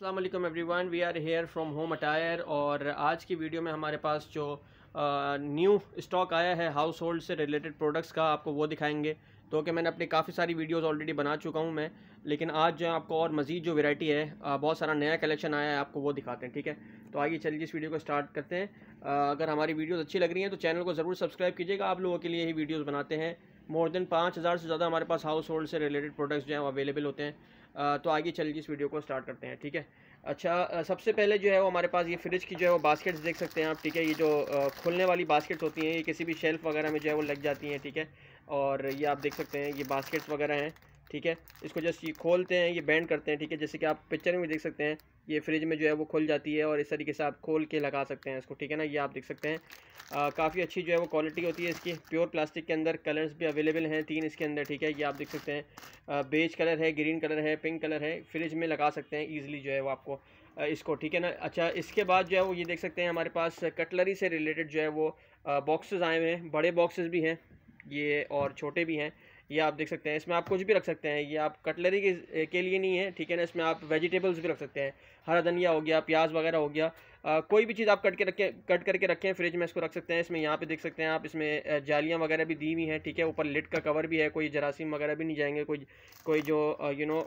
Allam everyone we are here from home attire और आज की वीडियो में हमारे पास जो न्यू स्टॉक आया है हाउस होल्ड से रिलेटेड प्रोडक्ट्स का आपको वो दिखाएँगे। तो कि मैंने अपनी काफ़ी सारी वीडियोस ऑलरेडी बना चुका हूँ मैं लेकिन आज जो है आपको और मज़ीद जो वेराइटी है आ, बहुत सारा नया कलेक्शन आया है आपको वो दिखाते हैं ठीक है? तो आइए चलिए इस वीडियो को स्टार्ट करते हैं। आ, अगर हमारी वीडियोज़ अच्छी लग रही हैं तो चैनल को ज़रूर सब्सक्राइब कीजिएगा। आप लोगों के लिए ही वीडियोज़ बनाते हैं। मोर देन पाँच हज़ार से ज़्यादा हमारे पास हाउस होल्ड से रिलेटेड प्रोडक्ट्स जो हैं अवेलेबल होते हैं। तो आगे चलिए इस वीडियो को स्टार्ट करते हैं, ठीक है? अच्छा सबसे पहले जो है वो हमारे पास ये फ्रिज की जो है वो बास्केट्स देख सकते हैं आप, ठीक है? ये जो खुलने वाली बास्केट्स होती हैं, ये किसी भी शेल्फ़ वगैरह में जो है वो लग जाती हैं, ठीक है? और ये आप देख सकते हैं, ये बास्केट्स वगैरह हैं, ठीक है? इसको जस्ट ये खोलते हैं, ये बैंड करते हैं, ठीक है? जैसे कि आप पिक्चर में भी देख सकते हैं ये फ्रिज में जो है वो खुल जाती है और इस तरीके से आप खोल के लगा सकते हैं इसको, ठीक है ना? ये आप देख सकते हैं। काफ़ी अच्छी जो है वो क्वालिटी होती है इसकी। प्योर प्लास्टिक के अंदर कलर्स भी अवेलेबल हैं तीन इसके अंदर, ठीक है? ये आप देख सकते हैं। बेज कलर है ग्रीन कलर है पिंक कलर है। फ्रिज में लगा सकते हैं ईजिली जो है वो आपको इसको, ठीक है ना? अच्छा इसके बाद जो है वो ये देख सकते हैं हमारे पास कटलरी से रिलेटेड जो है वो बॉक्सेस आए हुए हैं। बड़े बॉक्सेस भी हैं, ये और छोटे भी हैं। ये आप देख सकते हैं इसमें आप कुछ भी रख सकते हैं ये आप कटलरी के के लिए नहीं है ठीक है ना इसमें आप वेजिटेबल्स भी रख सकते हैं हरा धनिया हो गया प्याज वगैरह हो गया आ, कोई भी चीज़ आप कट के रखें कट करके रखें फ्रिज में इसको रख सकते हैं इसमें यहाँ पे देख सकते हैं आप इसमें जालियाँ वगैरह भी दी हुई हैं ठीक है ऊपर लिट का कवर भी है कोई जरासीम वगैरह भी नहीं जाएँगे कोई कोई जो यू नो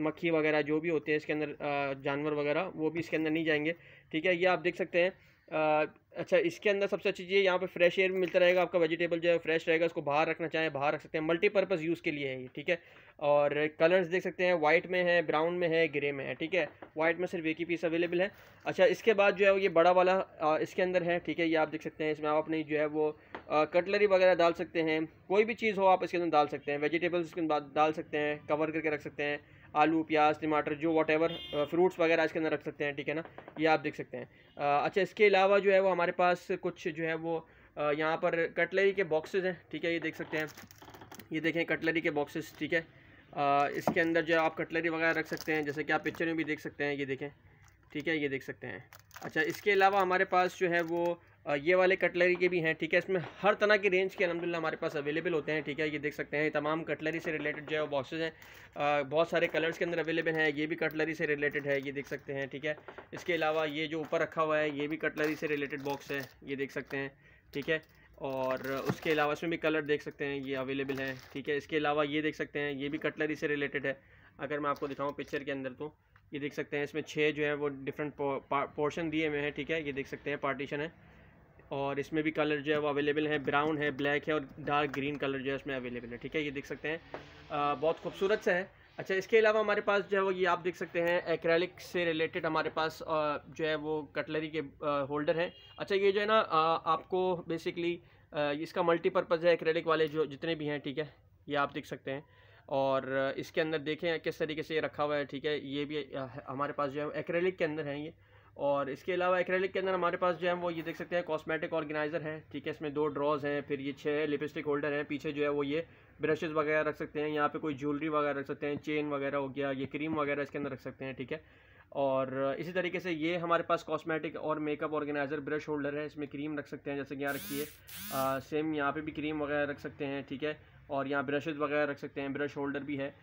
मक्खी वगैरह जो भी होते हैं इसके अंदर जानवर वगैरह वो भी इसके अंदर नहीं जाएँगे ठीक है ये आप देख सकते हैं अच्छा इसके अंदर सबसे अच्छी चीज़ यहाँ पे फ्रेश एयर भी मिलता रहेगा, आपका वेजिटेबल जो है फ्रेश रहेगा, उसको बाहर रखना चाहें, बाहर रख सकते हैं। मल्टीपर्पज़ यूज़ के लिए है ये, ठीक है? और कलर्स देख सकते हैं वाइट में है ब्राउन में है ग्रे में है, ठीक है? वाइट में सिर्फ़ एक ही पीस अवेलेबल है। अच्छा इसके बाद जो है वो ये बड़ा वाला इसके अंदर है, ठीक है? ये आप देख सकते हैं, इसमें आप अपनी जो है वो कटलरी वगैरह डाल सकते हैं। कोई भी चीज़ हो, आप इसके अंदर डाल सकते हैं। वेजिटेबल्स इसके अंदर डाल सकते हैं कवर करके रख सकते हैं। आलू प्याज टमाटर जो वट फ्रूट्स वगैरह इसके अंदर रख सकते हैं ठीक है ना? ये आप देख सकते हैं। अच्छा इसके अलावा जो है वो हमारे पास कुछ जो है वो यहाँ पर कटलरी के बॉक्सेज हैं ठीक है? ये देख सकते हैं ये देखें कटलरी के बॉक्सेस ठीक है? आ, इसके अंदर जो है आप कटलरी वगैरह रख सकते हैं जैसे कि आप पिक्चर में भी देख सकते हैं ये देखें। ठीक है? ये देख सकते हैं। अच्छा इसके अलावा हमारे पास जो है वो ये वाले कटलरी के भी हैं, ठीक है? इसमें हर तरह की रेंज के अलहमदिल्ला हमारे पास अवेलेबल होते हैं, ठीक है? ये देख सकते हैं तमाम कटलरी से रिलेटेड जो है वो बॉक्सेज हैं। बहुत सारे कलर्स के अंदर अवेलेबल हैं, ये भी कटलरी से रिलेटेड है, ये देख सकते हैं, ठीक है? इसके अलावा ये जो ऊपर रखा हुआ है, ये भी कटलरी से रिलेटेड बॉक्स है, ये देख सकते हैं, ठीक है? और उसके अलावा इसमें भी कलर देख सकते हैं, ये अवेलेबल है, ठीक है? इसके अलावा ये देख सकते हैं, ये भी कटलरी से रिलेटेड है। अगर मैं आपको दिखाऊँ पिक्चर के अंदर तो ये देख सकते हैं, इसमें छः जो है वो डिफरेंट पोर्शन दिए हुए हैं, ठीक है? ये देख सकते हैं पार्टीशन है। और इसमें भी कलर जो है वो अवेलेबल है ब्राउन है ब्लैक है और डार्क ग्रीन कलर जो है उसमें अवेलेबल है ठीक है? ये देख सकते हैं। आ, बहुत खूबसूरत सा है। अच्छा इसके अलावा हमारे पास जो है वो ये आप देख सकते हैं एक्रेलिक से रिलेटेड हमारे पास जो है वो कटलरी के होल्डर हैं। अच्छा ये जो है ना आपको बेसिकली इसका मल्टीपर्पज़ है एक्रेलिक वाले जो जितने भी हैं ठीक है? ये आप देख सकते हैं। और इसके अंदर देखें किस तरीके से ये रखा हुआ है ठीक है? ये भी हमारे पास जो है एक्रेलिक के अंदर हैं ये। और इसके अलावा एक्रेलिक के अंदर हमारे पास जो है वो ये देख सकते हैं कॉस्मेटिक ऑर्गेनाइज़र है, ठीक है, इसमें दो ड्रॉज हैं, फिर ये छः लिपस्टिक होल्डर हैं, पीछे जो है वो ये ब्रशेज़ वगैरह रख सकते हैं, यहाँ पे कोई ज्वेलरी वगैरह रख सकते हैं चेन वगैरह हो गया, ये क्रीम वगैरह इसके अंदर रख सकते हैं, ठीक है। और इसी तरीके से ये हमारे पास कॉस्मेटिक और मेकअप ऑर्गेनाइज़र ब्रश होल्डर है, इसमें क्रीम रख सकते हैं, जैसे कि यहाँ रखिए सेम यहाँ पे भी क्रीम वगैरह रख सकते हैं, ठीक है, और यहाँ ब्रशेज़ वगैरह रख सकते हैं ब्रश होल्डर भी है।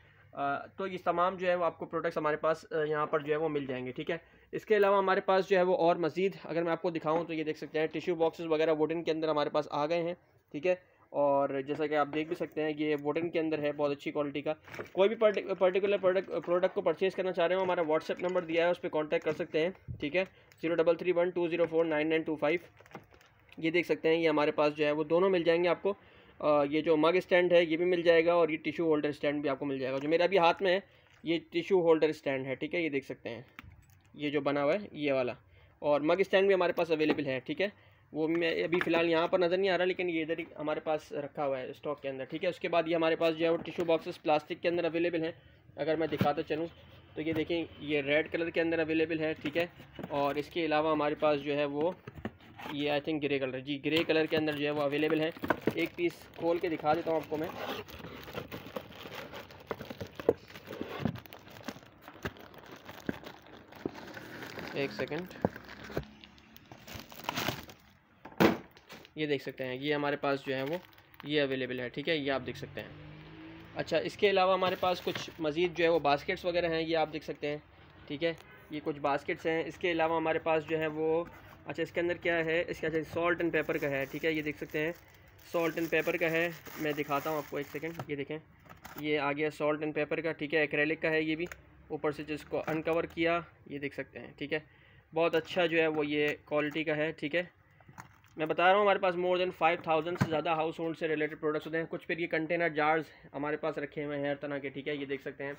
तो ये तमाम जो है वो आपको प्रोडक्ट्स हमारे पास यहाँ पर जो है वो मिल जाएँगे, ठीक है। इसके अलावा हमारे पास जो है वो और मज़ीद अगर मैं आपको दिखाऊँ तो ये देख सकते हैं टिश्यू बॉक्सेस वगैरह वुडन के अंदर हमारे पास आ गए हैं ठीक है? और जैसा कि आप देख भी सकते हैं ये वुडन के अंदर है बहुत अच्छी क्वालिटी का। कोई भी पर्टिकुलर प्रोडक्ट प्रोडक्ट को परचेज़ करना चाह रहे हो हमारा व्हाट्सएप नंबर दिया है उस पर कॉन्टैक्ट कर सकते हैं ठीक है? Zero double three one two zero four nine nine two five ये देख सकते हैं ये हमारे पास जो है वो दोनों मिल जाएँगे आपको। आ, ये जो मग स्टैंड है ये भी मिल जाएगा और ये टिशू होल्डर स्टैंड भी आपको मिल जाएगा जो मेरा अभी हाथ में है ये टिशू होल्डर स्टैंड है ठीक है? ये देख सकते हैं। ये जो बना हुआ है, ये वाला। और मग स्टैंड भी हमारे पास अवेलेबल है, ठीक है? वो मैं अभी फ़िलहाल यहाँ पर नज़र नहीं आ रहा, लेकिन ये इधर ही हमारे पास रखा हुआ है स्टॉक के अंदर, ठीक है? उसके बाद ये हमारे पास जो है वो टिशू बॉक्सेस प्लास्टिक के अंदर अवेलेबल हैं। अगर मैं दिखाता चलूँ तो ये देखें, ये रेड कलर के अंदर अवेलेबल है, ठीक है? और इसके अलावा हमारे पास जो है वो, ये आई थिंक ग्रे कलर जी ग्रे कलर के अंदर जो है वो अवेलेबल है। एक पीस खोल के दिखा देता हूँ आपको मैं। एक सेकंड। ये देख सकते हैं, ये हमारे पास जो है वो, ये अवेलेबल है, ठीक है? ये आप देख सकते हैं। अच्छा इसके अलावा हमारे पास कुछ मज़ीद जो है वो बास्केट्स वगैरह हैं, ये आप देख सकते हैं, ठीक है? ये कुछ बास्केट्स हैं। इसके अलावा हमारे पास जो है वो अच्छा इसके अंदर क्या है? इसके अच्छा सॉल्ट एंड पेपर का है, ठीक है? ये देख सकते हैं। सॉल्ट एंड पेपर का है। मैं दिखाता हूँ आपको एक सेकेंड, ये देखें। ये आ गया सॉल्ट एंड पेपर का, ठीक है? एक्रेलिक का है ये भी। ऊपर से जिसको अनकवर किया ये देख सकते हैं ठीक है? बहुत अच्छा जो है वो ये क्वालिटी का है ठीक है? मैं बता रहा हूँ हमारे पास मोर देन फाइव थाउज़ेंड से ज़्यादा हाउस होल्ड से रिलेटेड प्रोडक्ट्स होते हैं। कुछ फिर ये कंटेनर जार्स हमारे पास रखे हुए हैं हर तरह के ठीक है? ये देख सकते हैं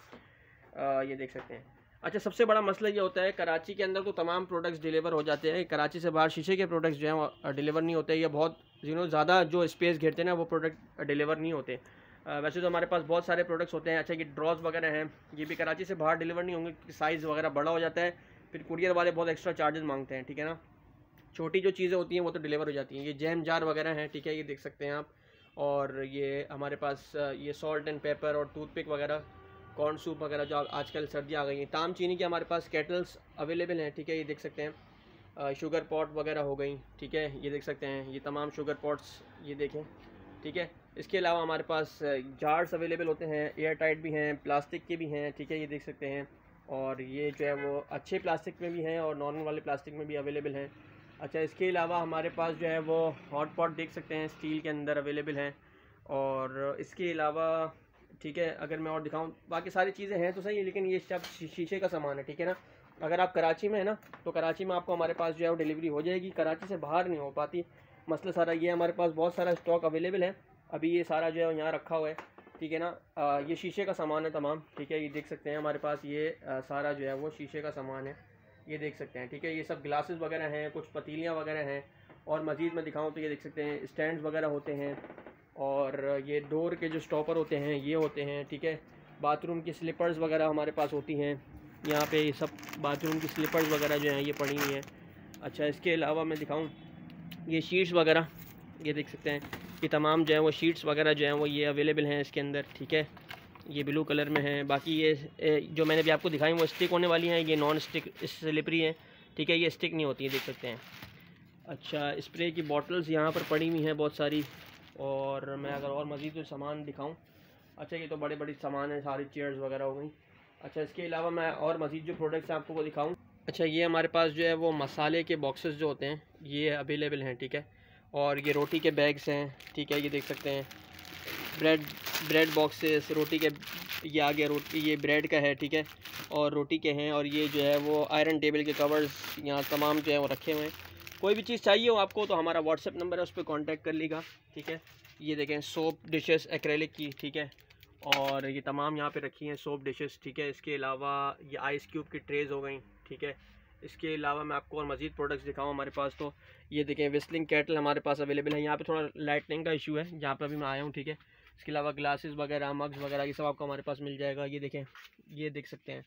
आ, ये देख सकते हैं। अच्छा सबसे बड़ा मसला ये होता है कराची के अंदर तो तमाम प्रोडक्ट्स डिलीवर हो जाते हैं। कराची से बाहर शीशे के प्रोडक्ट्स जो हैं डिलीवर नहीं होते या बहुत यू नो ज़्यादा जो स्पेस घेरते हैं ना वो प्रोडक्ट डिलीवर नहीं होते। वैसे तो हमारे पास बहुत सारे प्रोडक्ट्स होते हैं। अच्छा कि ड्रॉज वगैरह हैं, ये भी कराची से बाहर डिलीवर नहीं होंगे, क्योंकि साइज़ वगैरह बड़ा हो जाता है। फिर कुरियर वाले बहुत एक्स्ट्रा चार्जेस मांगते हैं, ठीक है ना? छोटी जो चीज़ें होती हैं, वो तो डिलीवर हो जाती हैं। ये जैम जार वगैरह हैं, ठीक है, ये देख सकते हैं आप। और ये हमारे पास ये सॉल्ट एंड पेपर और टूथपिक वगैरह कॉर्न सूप वगैरह जो आजकल सर्दियाँ आ गई हैं। ताम चीनी के हमारे पास केटल्स अवेलेबल हैं, ठीक है, ये देख सकते हैं। शुगर पॉट वगैरह हो गई, ठीक है, ये देख सकते हैं। ये तमाम शुगर पॉट्स ये देखें, ठीक है। इसके अलावा हमारे पास जार्स अवेलेबल होते हैं एयर टाइट भी हैं प्लास्टिक के भी हैं, ठीक है, ये देख सकते हैं। और ये जो है वो अच्छे प्लास्टिक में भी हैं और नॉर्मल वाले प्लास्टिक में भी अवेलेबल हैं। अच्छा इसके अलावा हमारे पास जो है वो हॉट पॉट देख सकते हैं स्टील के अंदर अवेलेबल हैं। और इसके अलावा, ठीक है, अगर मैं और दिखाऊँ, बाकी सारी चीज़ें हैं तो सही है, लेकिन ये सब शीशे का सामान है, ठीक है ना? अगर आप कराची में है ना तो कराची में आपको हमारे पास जो है वो डिलीवरी हो जाएगी, कराची से बाहर नहीं हो पाती। मसला सारा, ये हमारे पास बहुत सारा स्टॉक अवेलेबल है। अभी ये सारा जो है यहाँ रखा हुआ है ठीक है ना? आ, ये शीशे का सामान है तमाम ठीक है? ये देख सकते हैं हमारे पास ये आ, सारा जो है वो शीशे का सामान है ये देख सकते हैं ठीक है? ये सब ग्लासेस वगैरह हैं कुछ पतीलियाँ वगैरह हैं और मज़ीद मैं दिखाऊँ तो ये देख सकते हैं स्टैंड वगैरह होते हैं और ये डोर के जो स्टॉपर होते हैं ये होते हैं ठीक है? बाथरूम की स्लीपर्स वगैरह हमारे पास होती हैं यहाँ पे ये सब बाथरूम की स्लीपर्स वगैरह जो हैं ये पड़ी हुई हैं। अच्छा इसके अलावा मैं दिखाऊँ ये शीट्स वगैरह ये देख सकते हैं ये तमाम जो है वो शीट्स वगैरह जो हैं वो ये अवेलेबल हैं इसके अंदर, ठीक है? ये ब्लू कलर में है। बाकी ये जो मैंने भी आपको दिखाई, वो स्टिक होने वाली हैं। ये नॉन स्टिक स्लिपरी हैं, ठीक है? ये स्टिक नहीं होती है देख सकते हैं। अच्छा स्प्रे की बॉटल्स यहाँ पर पड़ी हुई हैं बहुत सारी। और मैं अगर और मज़ीद कोई सामान दिखाऊँ। अच्छा ये तो बड़े बड़े सामान हैं, सारी चेयर्स वगैरह हो गई। अच्छा इसके अलावा मैं और मज़ीद जो प्रोडक्ट्स हैं आपको वो दिखाऊँ। अच्छा ये हमारे पास जो है वो मसाले के बॉक्सेस जो होते हैं, ये अवेलेबल हैं, ठीक है? और ये रोटी के बैग्स हैं, ठीक है, ये देख सकते हैं। ब्रेड ब्रेड बॉक्सेस, रोटी के, ये आगे रोटी ये ब्रेड का है, ठीक है, और रोटी के हैं, और ये जो है वो आयरन टेबल के कवर्स यहाँ तमाम जो है वो रखे हुए हैं। कोई भी चीज़ चाहिए हो आपको तो हमारा व्हाट्सअप नंबर है, उस पर कॉन्टैक्ट कर लीजिएगा ठीक है। ये देखें सोप डिशेस एक्रेलिक की, ठीक है, और ये तमाम यहाँ पे रखी हैं सोप डिशेस ठीक है। इसके अलावा ये आइस क्यूब की ट्रेज़ हो गई, ठीक है। इसके अलावा मैं आपको और मज़ीद प्रोडक्ट्स दिखाऊँ हमारे पास तो। ये देखें विस्लिंग कैटल हमारे पास अवेलेबल है। यहाँ पे थोड़ा लाइटनिंग का इशू है जहाँ पर अभी मैं आया हूँ ठीक है? इसके अलावा ग्लासेस वगैरह मग्स वगैरह ये सब आपको हमारे पास मिल जाएगा। ये देखें ये देख सकते हैं।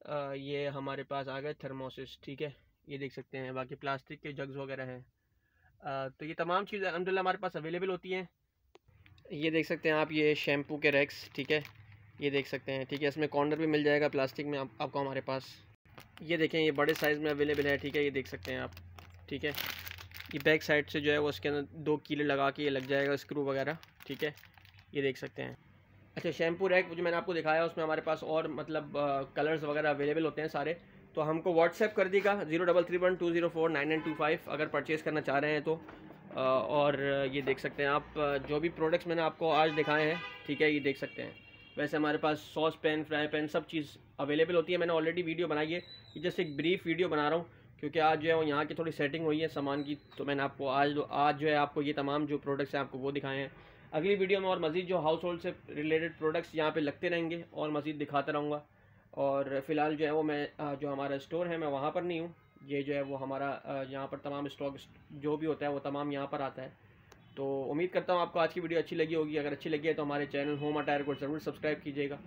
आ, ये हमारे पास आ गए थर्मोसिस ठीक है? ये देख सकते हैं। बाकी प्लास्टिक के जग्स वगैरह हैं। तो ये तमाम चीज़ें अलहमदिल्ला हमारे पास अवेलेबल होती हैं। ये देख सकते हैं आप ये शैम्पू के रैक्स ठीक है? ये देख सकते हैं ठीक है? इसमें कॉर्नर भी मिल जाएगा प्लास्टिक में आप, आपको हमारे पास। ये देखें, ये बड़े साइज़ में अवेलेबल है, ठीक है, ये देख सकते हैं आप, ठीक है। ये बैक साइड से जो है, वो उसके अंदर दो कीले लगा के ये लग जाएगा स्क्रू वगैरह, ठीक है, ये देख सकते हैं। अच्छा शैम्पू रैक जो मैंने आपको दिखाया, उसमें हमारे पास और मतलब कलर्स वगैरह अवेलेबल होते हैं सारे। तो हमको व्हाट्सएप कर देगा zero double three one two zero four nine nine two five अगर परचेज़ करना चाह रहे हैं तो। और ये देख सकते हैं आप, जो भी प्रोडक्ट्स मैंने आपको आज दिखाए हैं, ठीक है, ये देख सकते हैं। वैसे हमारे पास सॉस पैन फ्राई पैन सब चीज़ अवेलेबल होती है, मैंने ऑलरेडी वीडियो बनाई है। जैसे एक ब्रीफ वीडियो बना रहा हूँ, क्योंकि आज जो है वो यहाँ की थोड़ी सेटिंग हुई है सामान की तो मैंने आपको आज आज जो है आपको ये तमाम जो प्रोडक्ट्स हैं, आपको वो दिखाए हैं। अगली वीडियो में और मज़ीद जो हाउस होल्ड से रिलेटेड प्रोडक्ट्स यहाँ पे लगते रहेंगे, और मज़ीद दिखाता रहूँगा। और फ़िलहाल जो है वो मैं जो हमारा स्टोर है, मैं वहाँ पर नहीं हूँ। ये जो है वो हमारा यहाँ पर तमाम स्टॉक जो भी होता है वो तमाम यहाँ पर आता है। तो उम्मीद करता हूँ आपको आज की वीडियो अच्छी लगी होगी। अगर अच्छी लगी है तो हमारे चैनल होम अटायर को ज़रूर सब्सक्राइब कीजिएगा।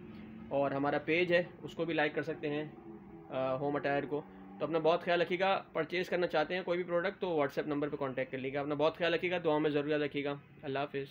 और हमारा पेज है, उसको भी लाइक कर सकते हैं होम अटायर को। तो अपना बहुत ख्याल रखिएगा परचेज़ करना चाहते हैं कोई भी प्रोडक्ट तो व्हाट्सएप नंबर पर कॉन्टैक्ट कर लीजिएगा। अपना बहुत ख्याल रखिएगा दुआ में ज़रूर याद रखिएगा। अल्लाह हाफ़िज़।